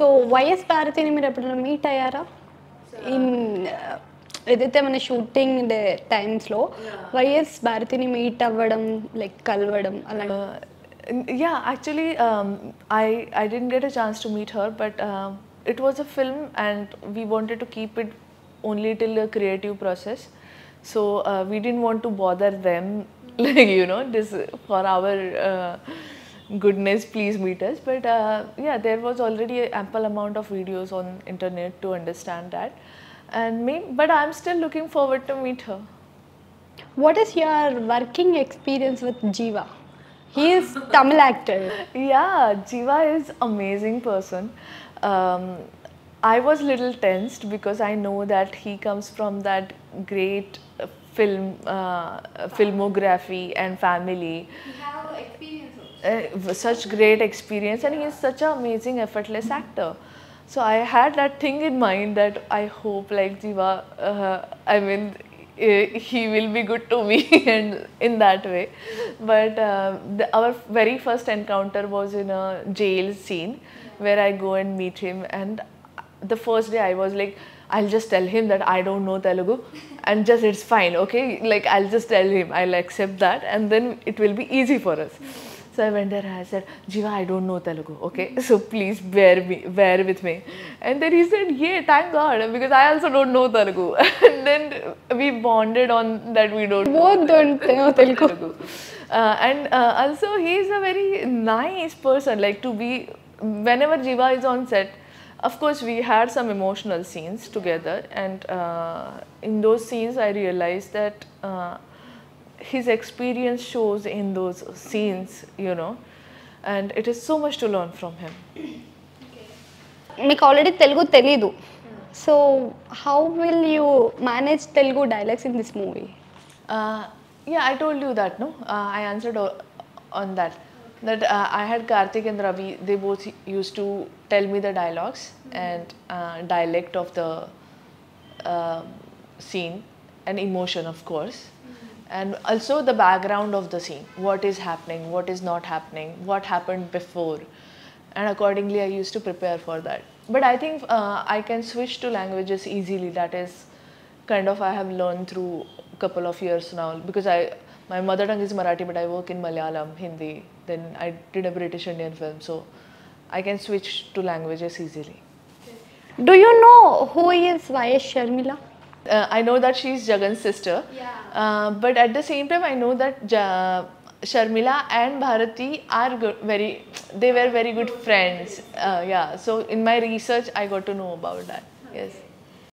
So YS భారతిని మీరు ఎప్పుడైనా మీట్ అయ్యారా ఇన్ ఏదైతే మన షూటింగ్ టైమ్స్లో వైఎస్ భారతిని మీట్ అవ్వడం లైక్ కలవడం అలా Uh, yeah, actually, um, I I didn't get a chance to meet her, but um, it was a film, and we wanted to keep it only till the creative process. So uh, we didn't want to bother them, like you goodness please meet us. But uh, yeah there was already ample amount of videos on internet to understand that. And me but i'm still looking forward to meet her. What is your working experience with jiva he is tamil actor. Yeah jiva is amazing person. Um, i was little tensed because i know that he comes from that great film uh, filmography and family. Uh, such great experience and he is such an amazing effortless actor so i had that thing in mind that i hope like jiva uh, i mean eh, he will be good to me and in that way but uh, the, our very first encounter was in a jail scene where i go and meet him and the first day I was like, I'll just tell him that I don't know Telugu and just it's fine, okay? Like I'll just tell him, I'll accept that and then it will be easy for us. So I went there and I said, Jiva, I don't know Telugu, okay? So please bear me, bear with me. And then he said, yeah, thank God, because I also don't know Telugu. and then we bonded on that we don't Both don't know Telugu. Uh, and uh, also he is a very nice person, like to be, whenever Jiva is on set, of course we had some emotional scenes together and uh, in those scenes I realized that uh, his experience shows in those scenes you know and it is so much to learn from him మీకు already Telugu తెలీదు so how will you manage Telugu dialogues in this movie Uh, yeah, I told you that, no? Uh, I answered o- on that. That uh, I had Karthik and Ravi, they both used to tell me the dialogues and uh, dialect of the uh, scene and emotion, of course. and also the background of the scene. What is happening? What is not happening? What happened before? And accordingly i used to prepare for that. But i think uh, i can switch to languages easily. That is kind of i have learned through a couple of years now. Because i my mother tongue is marathi but i work in malayalam hindi. Then i did a british indian film. So i can switch to languages easily. Do you know who is YS Sharmila? Uh, I know that she's Jagan's sister, uh, but at the same time, I know that ja- Sharmila and Bharati are good, very. They were very good friends. Uh, yeah. So in my research, I got to know about that. Yes.